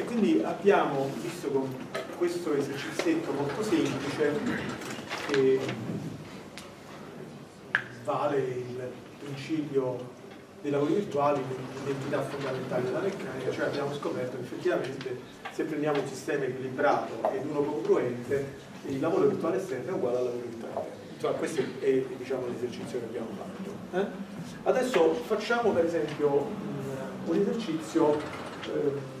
E quindi abbiamo visto con questo esercizietto molto semplice che vale il principio dei lavori virtuali l'identità fondamentale della meccanica, cioè abbiamo scoperto che effettivamente se prendiamo un sistema equilibrato ed uno congruente, il lavoro virtuale esterno è uguale al lavoro interno. Insomma, questo è diciamo, l'esercizio che abbiamo fatto. Eh? Adesso facciamo per esempio un esercizio eh,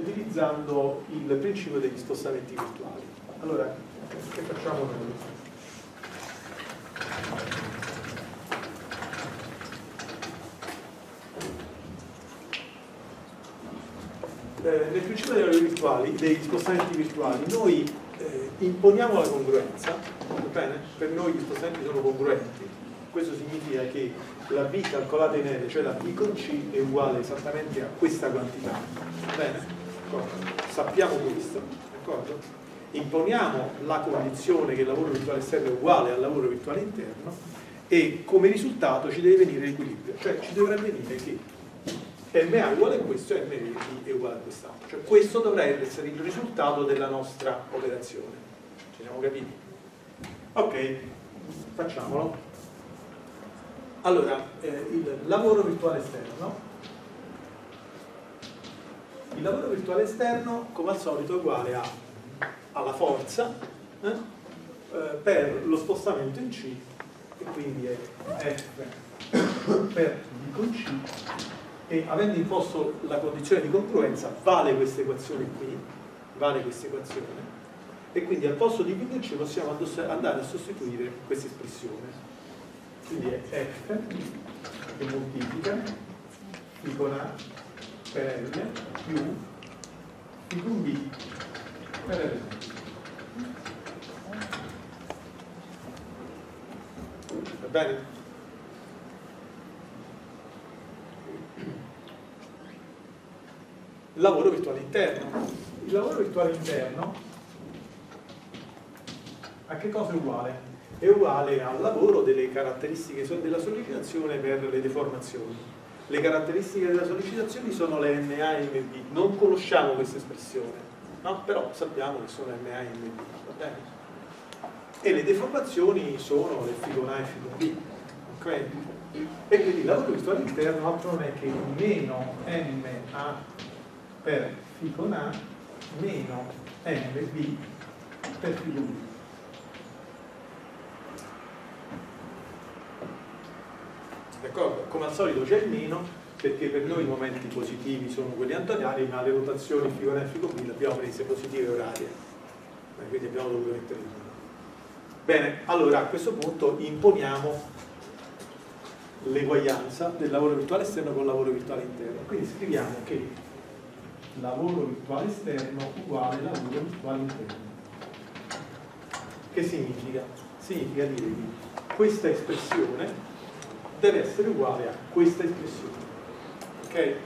utilizzando il principio degli spostamenti virtuali. Allora, che facciamo noi? Eh, nel principio dei virtuali, dei spostamenti virtuali, noi eh, imponiamo la congruenza, per noi gli spostamenti sono congruenti, questo significa che la B calcolata in L, cioè la B con C, è uguale esattamente a questa quantità, bene? Sappiamo questo, d'accordo? Imponiamo la condizione che il lavoro virtuale esterno è uguale al lavoro virtuale interno e come risultato ci deve venire l'equilibrio, cioè ci dovrebbe venire che MA uguale a questo e MB è uguale a quest'altro. Cioè questo dovrebbe essere il risultato della nostra operazione. Ci siamo capiti? Ok, facciamolo. Allora, eh, il lavoro virtuale esterno. Il lavoro virtuale esterno, come al solito, è uguale a, alla forza eh, eh, per lo spostamento in C, e quindi è F per B con C e avendo imposto la condizione di congruenza vale questa equazione qui, vale questa equazione e quindi al posto di B C possiamo andare a sostituire questa espressione. Quindi è F che moltiplica I con A per L più I con B per L. Va bene? lavoro virtuale interno. Il lavoro virtuale interno a che cosa è uguale? È uguale al lavoro delle caratteristiche della sollecitazione per le deformazioni Le caratteristiche della sollecitazione sono le MA e MB. Non conosciamo questa espressione, no? però sappiamo che sono MA e MB. Va bene? E le deformazioni sono le φ con A e φ con B. Okay? E quindi il lavoro virtuale interno altro non è che meno MA per φ con A meno MB per φ con B. D'accordo? Come al solito c'è il meno perché per noi i momenti positivi sono quelli antoniali ma le rotazioni φ con A e le abbiamo prese positive orarie quindi abbiamo dovuto mettere il meno. Bene, allora a questo punto imponiamo l'eguaglianza del lavoro virtuale esterno con il lavoro virtuale interno. Quindi scriviamo che lavoro virtuale esterno uguale lavoro virtuale interno. Che significa? Significa dire che questa espressione deve essere uguale a questa espressione. Ok? E,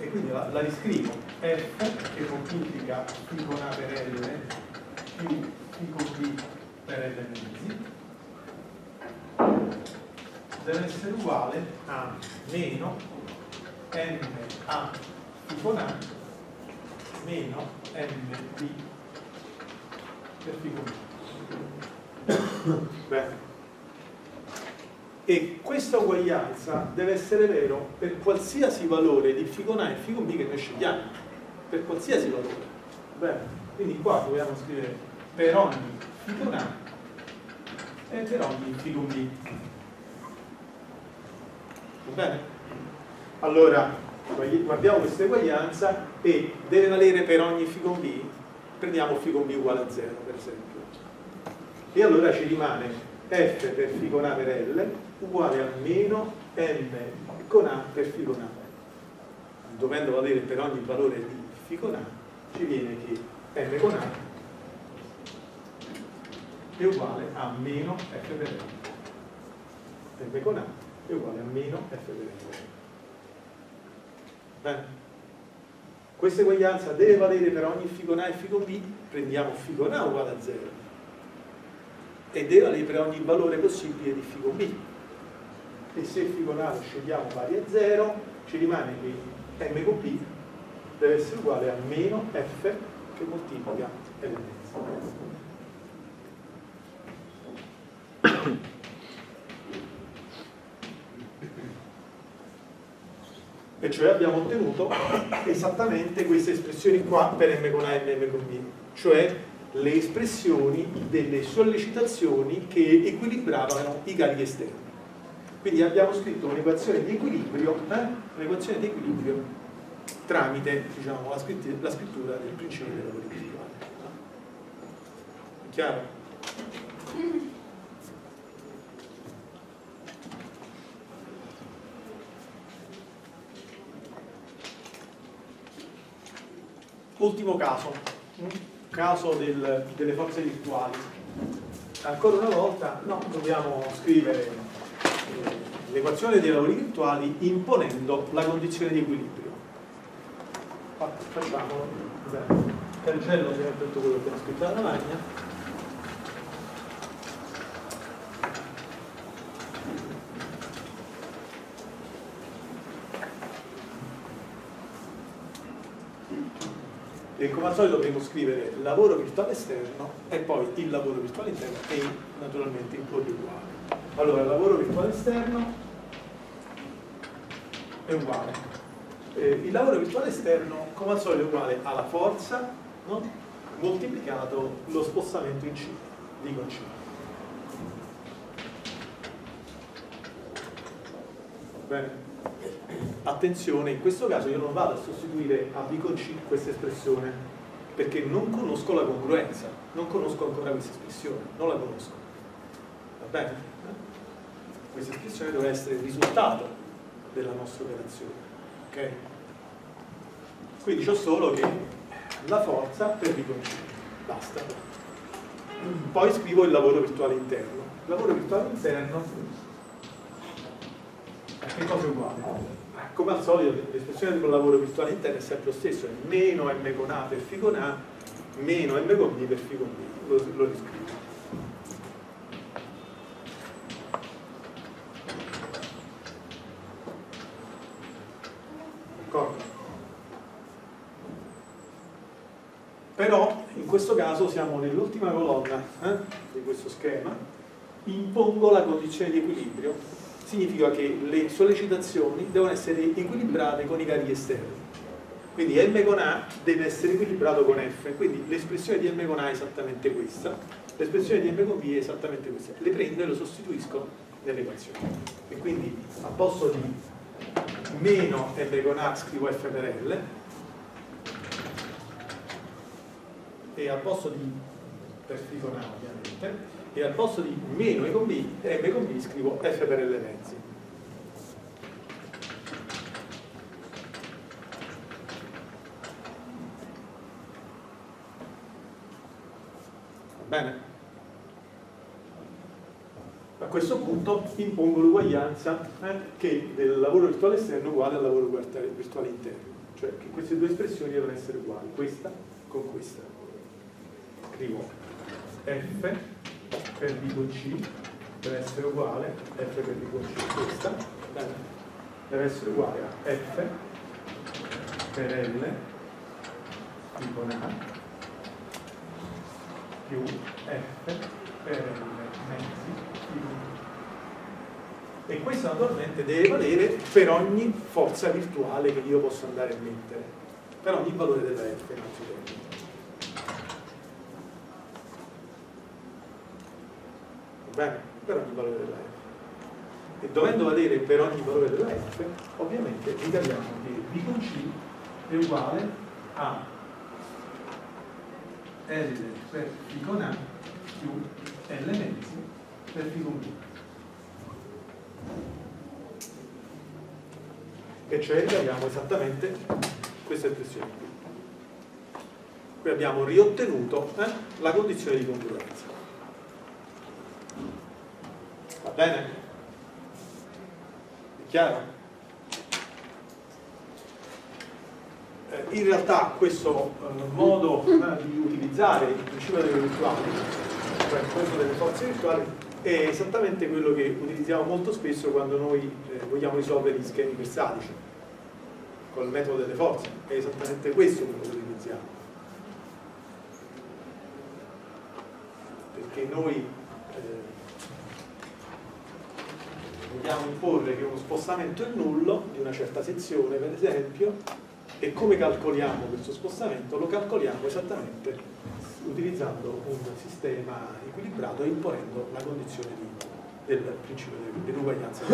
e quindi la, la, riscrivo. F che moltiplica p con A per L più p con B per L mezzi deve essere uguale a meno m a I con A meno m b per p con B. Bene. E questa uguaglianza deve essere vera per qualsiasi valore di Ficonà e Ficon che noi scegliamo, per qualsiasi valore. Bene, quindi qua dobbiamo scrivere per ogni Ficonà e per ogni Ficon Va bene? Allora, guardiamo questa uguaglianza e deve valere per ogni Ficon prendiamo Ficon uguale a 0, per esempio. E allora ci rimane f per φ con a per L uguale a meno m con a per φ con a. Dovendo valere per ogni valore di φ con a, ci viene che m con a è uguale a meno f per L. m con a è uguale a meno f per L. Eh? Questa eguaglianza deve valere per ogni φ con A e φ con B, prendiamo φ con A uguale a 0 e deve valere per ogni valore possibile di con B. E se φ con A scegliamo pari a 0 ci rimane che m con p deve essere uguale a meno f che moltiplica l. E cioè abbiamo ottenuto esattamente queste espressioni qua per m con a e m con b cioè le espressioni delle sollecitazioni che equilibravano i carichi esterni quindi abbiamo scritto un'equazione di equilibrio eh? un'equazione di equilibrio tramite diciamo, la, scrittura, del principio della virtuale è chiaro? ultimo caso caso del, delle forze virtuali. Ancora una volta no, dobbiamo scrivere eh, l'equazione dei lavori virtuali imponendo la condizione di equilibrio. Facciamolo. Cancello se tutto quello che ho scritto alla lavagna e come al solito dobbiamo scrivere lavoro virtuale esterno e poi il lavoro virtuale interno e naturalmente il codice uguale. Allora, lavoro virtuale esterno è uguale. Eh, il lavoro virtuale esterno, come al solito, è uguale alla forza no? moltiplicato lo spostamento in C, dico C. Bene? Attenzione, in questo caso io non vado a sostituire a B con C questa espressione perché non conosco la congruenza, non conosco ancora questa espressione, non la conosco. Va bene? Questa espressione deve essere il risultato della nostra operazione. Ok? Quindi c'ho solo che la forza per B con C. Basta. Poi scrivo il lavoro virtuale interno. Il lavoro virtuale interno che cosa è uguale? Come al solito l'espressione del lavoro virtuale interno è sempre lo stesso, è meno m con a per φ con a, meno m con b per φ con b, lo, lo riscrivo. D'accordo? Però in questo caso siamo nell'ultima colonna eh, di questo schema, impongo la condizione di equilibrio significa che le sollecitazioni devono essere equilibrate con i carichi esterni. Quindi M con A deve essere equilibrato con F, quindi l'espressione di M con A è esattamente questa, l'espressione di M con B è esattamente questa. Le prendo e lo sostituisco nell'equazione. E quindi a posto di meno M con A scrivo F per L e al posto di per con A ovviamente e al posto di meno e con b, m con b scrivo f per l mezzi. Bene? A questo punto impongo l'uguaglianza eh, che del lavoro virtuale esterno uguale al lavoro virtuale interno, cioè che queste due espressioni devono essere uguali, questa con questa. Scrivo f per b con c deve essere uguale f per b con c questa. Deve essere uguale a f per l b con a più f per l mezzi b e questo naturalmente deve valere per ogni forza virtuale che io posso andare a mettere per ogni valore della f bene? per ogni valore della f. E dovendo valere per ogni valore della f, ovviamente ricaviamo che b con c è uguale a L per φ con A più L mezzi per φ con B. E cioè ricaviamo esattamente questa espressione qui. Qui abbiamo riottenuto eh, la condizione di congruenza. Bene? È chiaro? Eh, in realtà questo eh, modo eh, di utilizzare il principio delle virtuali, cioè questo delle forze virtuali, è esattamente quello che utilizziamo molto spesso quando noi vogliamo risolvere gli schemi versatici. col metodo delle forze, è esattamente questo che lo utilizziamo. Perché noi eh, vogliamo imporre che uno spostamento è nullo di una certa sezione, per esempio, e come calcoliamo questo spostamento? Lo calcoliamo esattamente utilizzando un sistema equilibrato e imponendo la condizione di, del principio dell'uguaglianza.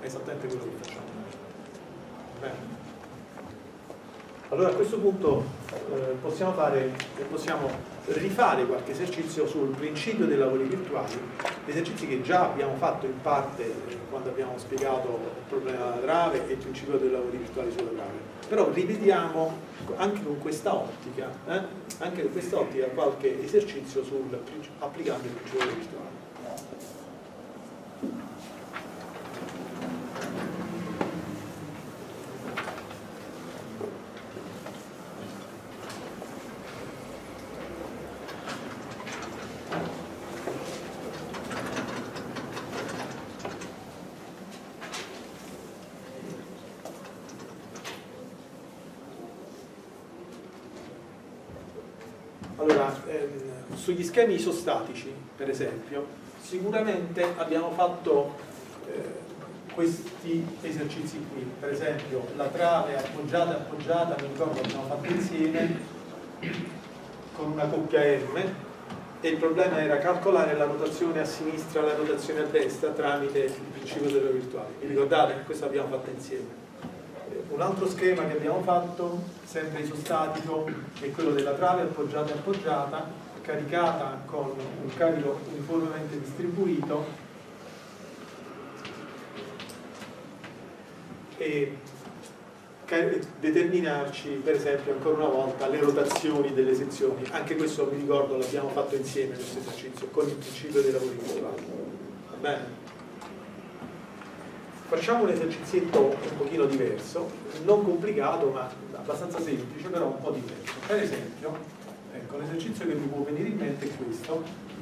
È esattamente quello che facciamo. Bene. Allora a questo punto eh, possiamo, fare, possiamo rifare qualche esercizio sul principio dei lavori virtuali, esercizi che già abbiamo fatto in parte quando abbiamo spiegato il problema della trave e il principio dei lavori virtuali sulla trave. Però rivediamo anche con questa ottica, eh, anche con questa ottica qualche esercizio sul, applicando il principio virtuale. Schemi isostatici, per esempio, sicuramente abbiamo fatto eh, questi esercizi qui, per esempio la trave appoggiata e appoggiata, mi ricordo abbiamo fatto insieme con una coppia M e il problema era calcolare la rotazione a sinistra e la rotazione a destra tramite il principio delle virtuali. Vi ricordate che questo l'abbiamo fatto insieme? Un altro schema che abbiamo fatto, sempre isostatico, è quello della trave appoggiata e appoggiata, caricata con un carico uniformemente distribuito. E determinarci per esempio ancora una volta le rotazioni delle sezioni. Anche questo mi ricordo l'abbiamo fatto insieme questo esercizio con il principio dei lavori bene? facciamo un esercizietto un pochino diverso non complicato ma abbastanza semplice però un po' diverso. Per esempio l'esercizio che mi può venire in mente è questo.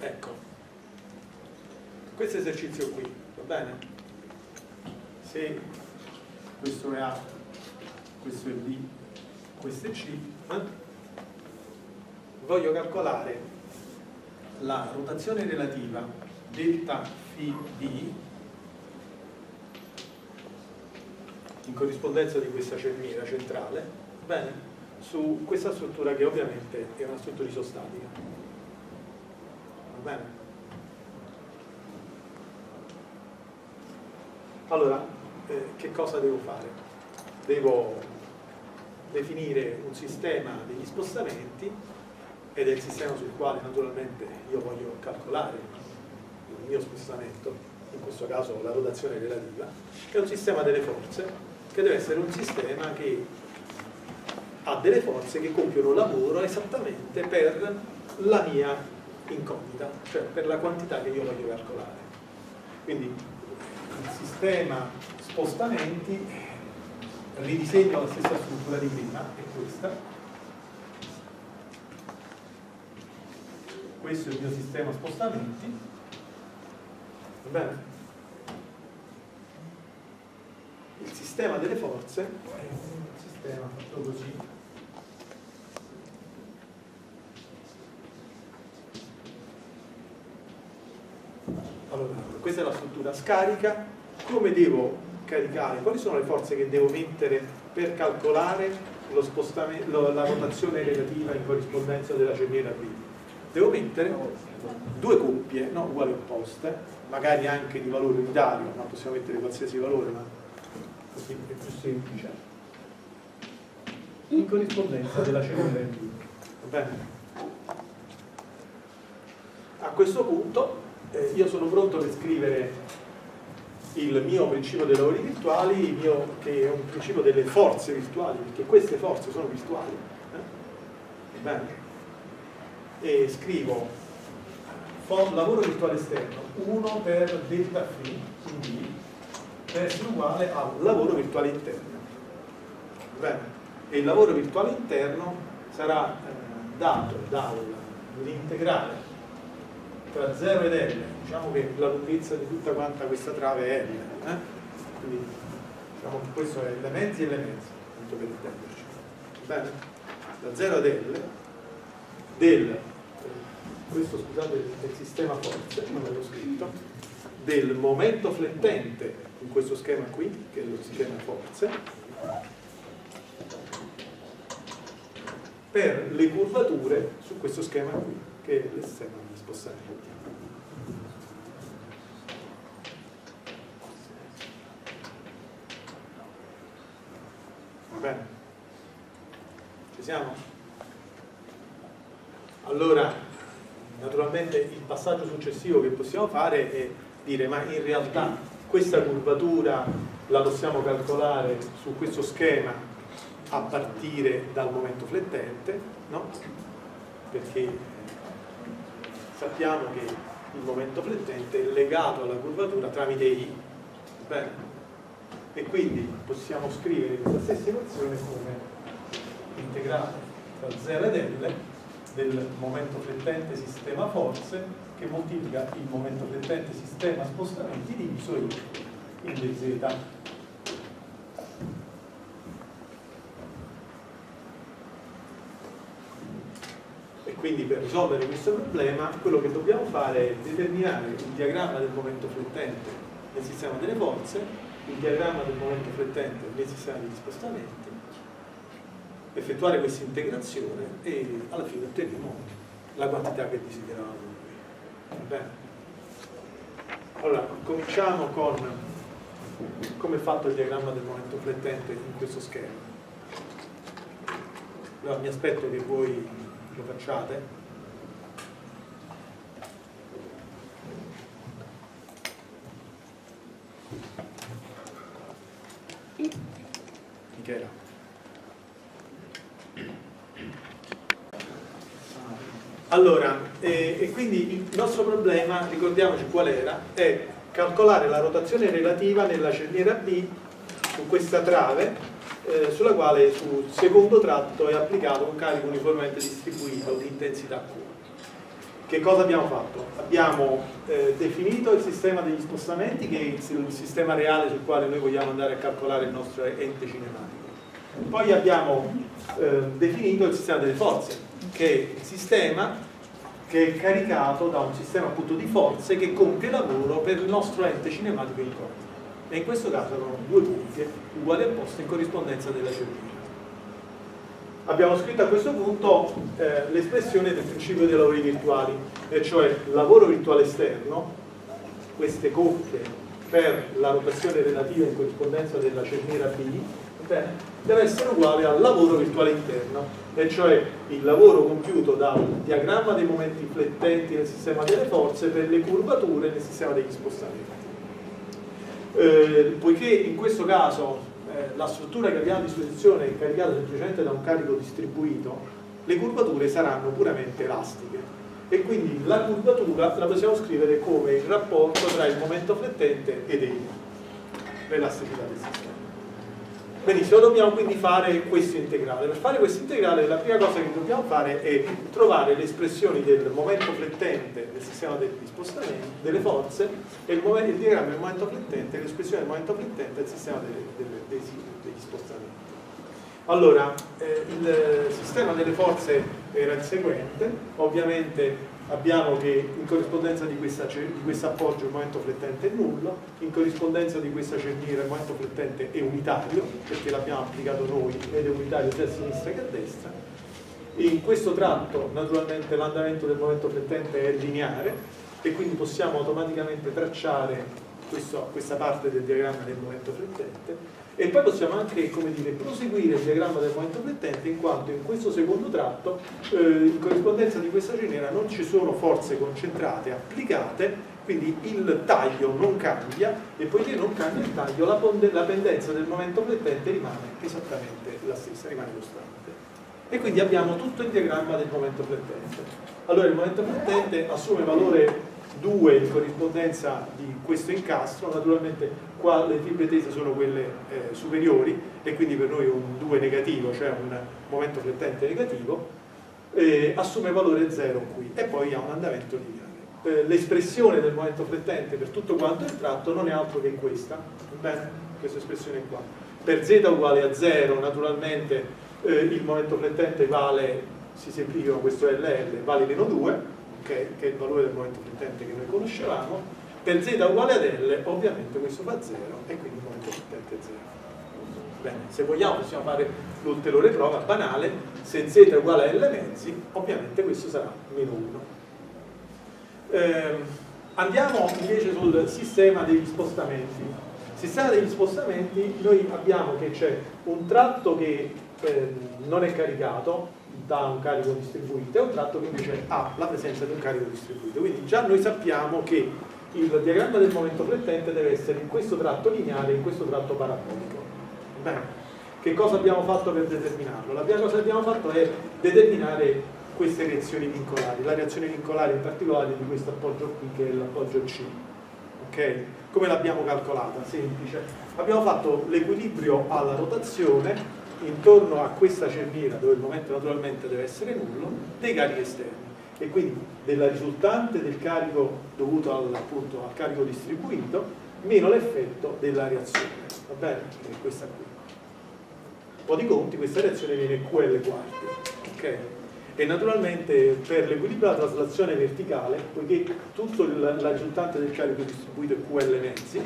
Ecco, questo esercizio qui, va bene? Se questo è A, questo è B, questo è C, eh? voglio calcolare la rotazione relativa delta phi d in corrispondenza di questa cerniera centrale bene, su questa struttura che ovviamente è una struttura isostatica va bene? allora eh, che cosa devo fare? devo definire un sistema degli spostamenti ed è il sistema sul quale naturalmente io voglio calcolare il mio spostamento, in questo caso la rotazione relativa, è un sistema delle forze che deve essere un sistema che ha delle forze che compiono lavoro esattamente per la mia incognita, cioè per la quantità che io voglio calcolare. Quindi il sistema spostamenti, ridisegno la stessa struttura di prima, è questa, questo è il mio sistema spostamenti va bene? il sistema delle forze è un sistema fatto così allora, questa è la struttura scarica come devo caricare? quali sono le forze che devo mettere per calcolare la rotazione relativa in corrispondenza della cerniera B? devo mettere due coppie no, uguali opposte, magari anche di valore unitario, ma possiamo mettere qualsiasi valore, ma così è più semplice, in corrispondenza della cellula più. Va bene? A questo punto eh, io sono pronto per scrivere il mio principio dei lavori virtuali, mio, che è un principio delle forze virtuali, perché queste forze sono virtuali. Eh? bene? e scrivo lavoro virtuale esterno 1 per delta phi in D deve essere uguale al lavoro virtuale interno. Bene? E il lavoro virtuale interno sarà eh, dato dall'integrale tra 0 ed L, diciamo che la lunghezza di tutta quanta questa trave è L, eh? quindi diciamo che questo è le mezzi e le mezzi, tanto per intenderci. Bene? Da 0 ad L del, eh, questo scusate del sistema forze, non l'ho scritto, del momento flettente in questo schema qui, che è lo schema forze, per le curvature su questo schema qui, che è il sistema di spostamento. Va bene? Ci siamo? Allora, naturalmente il passaggio successivo che possiamo fare è dire ma in realtà questa curvatura la possiamo calcolare su questo schema a partire dal momento flettente, no? Perché sappiamo che il momento flettente è legato alla curvatura tramite I. Bene. E quindi possiamo scrivere questa stessa equazione come integrale tra 0 ed L del momento flettente sistema forze che moltiplica il momento flettente sistema spostamenti diviso in, dz. E quindi per risolvere questo problema quello che dobbiamo fare è determinare il diagramma del momento flettente nel sistema delle forze, il diagramma del momento flettente nel sistema degli spostamenti, effettuare questa integrazione e alla fine otteniamo la quantità che desideravamo. Bene. Allora, cominciamo con come è fatto il diagramma del momento flettente in questo schema. Allora, mi aspetto che voi lo facciate. Michela. Allora, eh, e quindi il nostro problema, ricordiamoci qual era, è calcolare la rotazione relativa nella cerniera B su questa trave eh, sulla quale sul secondo tratto è applicato un carico uniformemente distribuito di intensità Q. Che cosa abbiamo fatto? Abbiamo eh, definito il sistema degli spostamenti che è il, sistema reale sul quale noi vogliamo andare a calcolare il nostro ente cinematico. Poi abbiamo eh, definito il sistema delle forze, che è il sistema che è caricato da un sistema appunto di forze che compie lavoro per il nostro ente cinematico in corso. E in questo caso erano due punti uguali a posto in corrispondenza della cerniera. Abbiamo scritto a questo punto eh, l'espressione del principio dei lavori virtuali, e cioè lavoro virtuale esterno, queste coppie per la rotazione relativa in corrispondenza della cerniera B, bene, deve essere uguale al lavoro virtuale interno, e cioè il lavoro compiuto dal diagramma dei momenti flettenti nel sistema delle forze per le curvature nel sistema degli spostamenti. Eh, poiché in questo caso eh, la struttura che abbiamo a disposizione è caricata semplicemente da un carico distribuito, le curvature saranno puramente elastiche e quindi la curvatura la possiamo scrivere come il rapporto tra il momento flettente ed l'elasticità del sistema. Benissimo, dobbiamo quindi fare questo integrale. Per fare questo integrale la prima cosa che dobbiamo fare è trovare le espressioni del momento flettente del sistema degli spostamenti, delle forze e il, momento, il diagramma del momento flettente, l'espressione del momento flettente del sistema delle, delle, dei, degli spostamenti. Allora, eh, il sistema delle forze era il seguente, ovviamente abbiamo che in corrispondenza di, questo appoggio il momento flettente è nullo, in corrispondenza di questa cerniera il momento flettente è unitario, perché l'abbiamo applicato noi ed è unitario sia a sinistra che a destra. In questo tratto naturalmente l'andamento del momento flettente è lineare e quindi possiamo automaticamente tracciare questo, questa parte del diagramma del momento flettente e poi possiamo anche dire, proseguire il diagramma del momento flettente in quanto in questo secondo tratto eh, in corrispondenza di questa genera non ci sono forze concentrate applicate quindi il taglio non cambia e poiché non cambia il taglio la, la pendenza del momento flettente rimane esattamente la stessa, rimane costante e quindi abbiamo tutto il diagramma del momento flettente allora il momento flettente assume valore 2 in corrispondenza di questo incastro, naturalmente qua le fibre tese sono quelle eh, superiori e quindi per noi un 2 negativo, cioè un momento flettente negativo, eh, assume valore 0 qui e poi ha un andamento lineare. Eh, l'espressione del momento flettente per tutto quanto il tratto non è altro che questa, bene? questa espressione qua. Per z uguale a 0 naturalmente eh, il momento flettente vale, si semplifica questo LL, vale meno 2, che, che è il valore del momento flettente che noi conoscevamo, per z uguale ad L ovviamente questo fa 0 e quindi il momento flettente è 0. Bene, se vogliamo possiamo fare l'ulteriore prova banale, se z è uguale a L mezzi, ovviamente questo sarà meno 1. Eh, andiamo invece sul sistema degli spostamenti. Sistema degli spostamenti, noi abbiamo che c'è un tratto che eh, non è caricato, da un carico distribuito e un tratto che invece ha la presenza di un carico distribuito. Quindi già noi sappiamo che il diagramma del momento flettente deve essere in questo tratto lineare e in questo tratto parabolico. Bene. Che cosa abbiamo fatto per determinarlo? La prima cosa che abbiamo fatto è determinare queste reazioni vincolari, la reazione vincolare in particolare di questo appoggio qui che è l'appoggio C. Ok? Come l'abbiamo calcolata? Semplice. Abbiamo fatto l'equilibrio alla rotazione intorno a questa cerniera, dove il momento naturalmente deve essere nullo, dei carichi esterni e quindi della risultante del carico dovuto al, appunto, al carico distribuito meno l'effetto della reazione, va bene? È questa qui. Un po' di conti, questa reazione viene QL quarti, ok? E naturalmente per l'equilibrio della traslazione verticale, poiché tutto il, la risultante del carico distribuito è QL mezzi,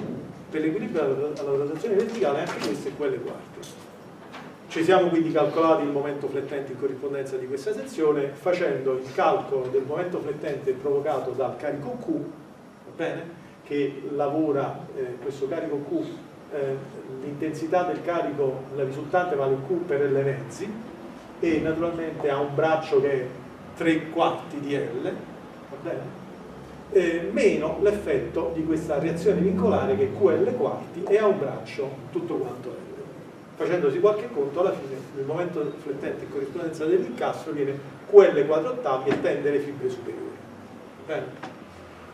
per l'equilibrio alla traslazione verticale anche questo è QL quarti. Ci siamo quindi calcolati il momento flettente in corrispondenza di questa sezione facendo il calcolo del momento flettente provocato dal carico Q, bene, che lavora eh, questo carico Q, eh, l'intensità del carico, la risultante vale Q per L mezzi e naturalmente ha un braccio che è 3 quarti di L, eh, meno l'effetto di questa reazione vincolare che è QL quarti e ha un braccio tutto quanto L facendosi qualche conto, alla fine il momento flettente in corrispondenza dell'incastro viene QL 4 ottavi e tende le fibre superiori.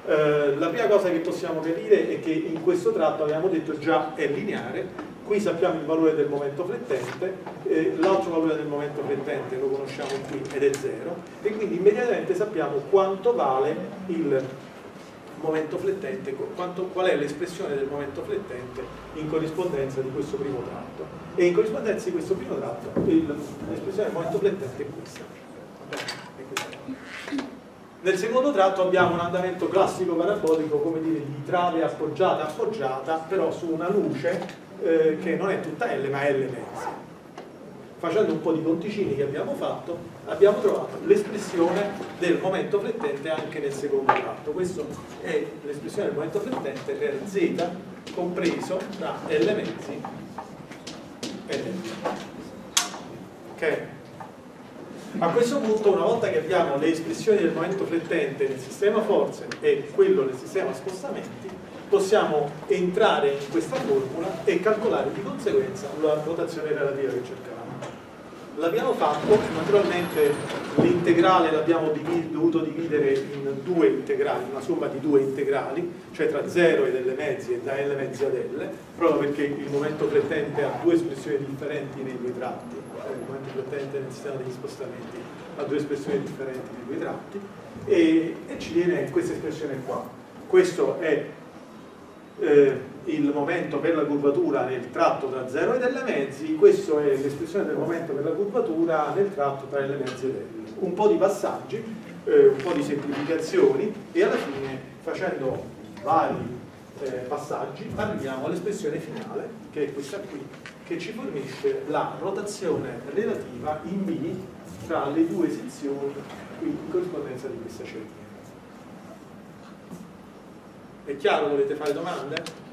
Eh, la prima cosa che possiamo capire è che in questo tratto abbiamo detto già è lineare, qui sappiamo il valore del momento flettente, eh, l'altro valore del momento flettente lo conosciamo qui ed è 0 e quindi immediatamente sappiamo quanto vale il momento flettente, quanto, qual è l'espressione del momento flettente in corrispondenza di questo primo tratto. E in corrispondenza di questo primo tratto l'espressione del momento flettente è questa. Nel secondo tratto abbiamo un andamento classico parabolico, come dire, di trave appoggiata appoggiata, però su una luce eh, che non è tutta L ma è L mezzi facendo un po' di conticini che abbiamo fatto, abbiamo trovato l'espressione del momento flettente anche nel secondo tratto. Questa è l'espressione del momento flettente per Z compreso tra L mezzi e L. Ok? A questo punto, una volta che abbiamo le espressioni del momento flettente nel sistema forze e quello nel sistema spostamenti, possiamo entrare in questa formula e calcolare di conseguenza la rotazione relativa che cerchiamo l'abbiamo fatto, naturalmente l'integrale l'abbiamo divid dovuto dividere in due integrali, una somma di due integrali, cioè tra 0 e L mezzi e da L mezzi ad L, proprio perché il momento flettente ha due espressioni differenti nei due tratti, cioè il momento flettente nel sistema degli spostamenti ha due espressioni differenti nei due tratti, e, e ci viene questa espressione qua. Questo è eh, il momento per la curvatura nel tratto tra 0 e L mezzi, questa è l'espressione del momento per la curvatura nel tratto tra L mezzi e L. Un po' di passaggi, eh, un po' di semplificazioni e alla fine facendo vari eh, passaggi arriviamo all'espressione finale che è questa qui che ci fornisce la rotazione relativa in V tra le due sezioni qui in corrispondenza di questa cerniera. È chiaro? Volete fare domande?